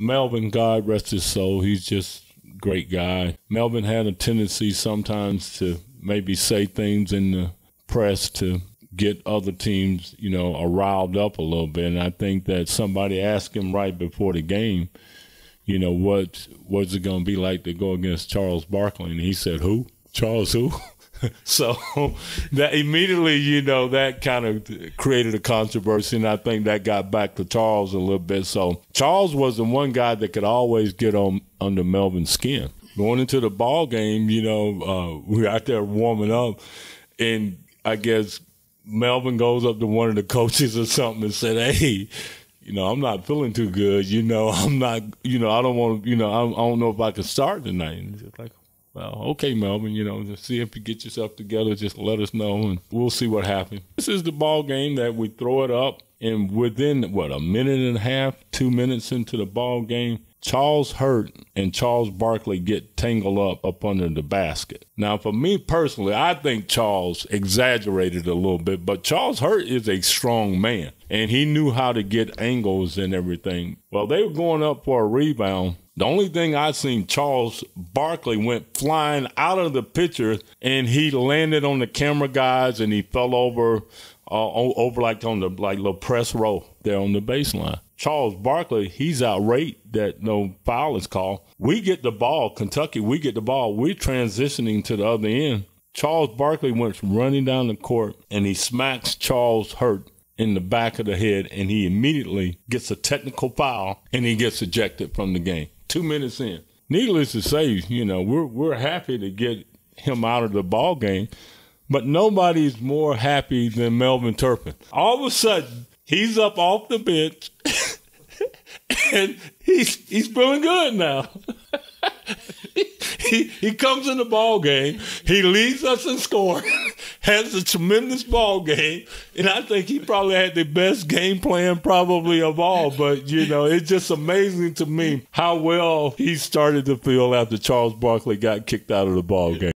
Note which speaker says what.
Speaker 1: Melvin, God rest his soul, he's just great guy. Melvin had a tendency sometimes to maybe say things in the press to get other teams, you know, riled up a little bit. And I think that somebody asked him right before the game, you know, what what's it going to be like to go against Charles Barkley? And he said, "Who? Charles who?" so that immediately, you know, that kind of created a controversy, and I think that got back to Charles a little bit. So Charles was the one guy that could always get on under Melvin's skin. Going into the ball game, you know, uh, we're out there warming up, and I guess Melvin goes up to one of the coaches or something and said, "Hey." You know, I'm not feeling too good. You know, I'm not. You know, I don't want. You know, I, I don't know if I can start tonight. And he's like, well, okay, Melvin, you know, just see if you get yourself together, just let us know and we'll see what happens. This is the ball game that we throw it up and within what, a minute and a half, two minutes into the ball game, Charles Hurt and Charles Barkley get tangled up up under the basket. Now, for me personally, I think Charles exaggerated a little bit, but Charles Hurt is a strong man and he knew how to get angles and everything. Well, they were going up for a rebound the only thing I seen, Charles Barkley went flying out of the picture and he landed on the camera guys and he fell over, uh, over like on the like little press row there on the baseline. Charles Barkley, he's outraged that no foul is called. We get the ball, Kentucky, we get the ball. We're transitioning to the other end. Charles Barkley went running down the court and he smacks Charles Hurt in the back of the head and he immediately gets a technical foul and he gets ejected from the game two minutes in. Needless to say, you know, we're we're happy to get him out of the ball game, but nobody's more happy than Melvin Turpin. All of a sudden, he's up off the bench and he's he's feeling good now. he he comes in the ball game. He leads us in scoring. Has a tremendous ball game, and I think he probably had the best game plan probably of all. But you know, it's just amazing to me how well he started to feel after Charles Barkley got kicked out of the ball game.